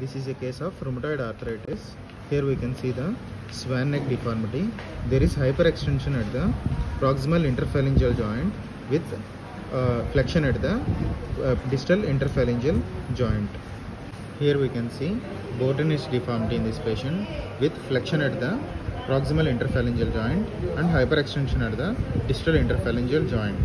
This is a case of rheumatoid arthritis. Here we can see the swan neck deformity. There is hyperextension at the proximal interphalangeal joint with uh, flexion at the uh, distal interphalangeal joint. Here we can see Boutonniere's deformity in this patient with flexion at the proximal interphalangeal joint and hyperextension at the distal interphalangeal joint.